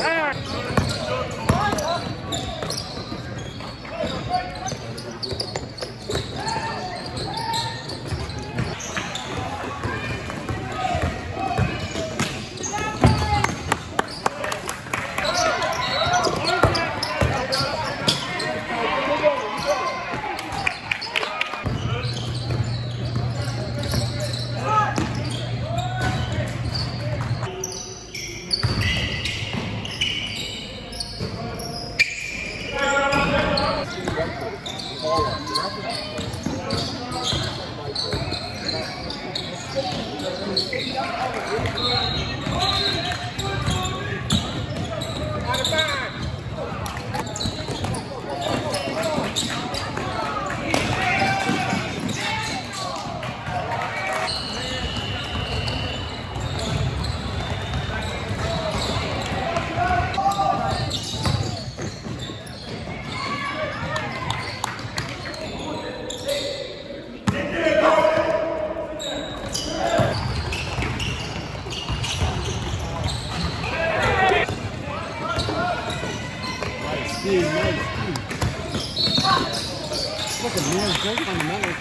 Ah! being nice. Look at man.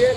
Gel.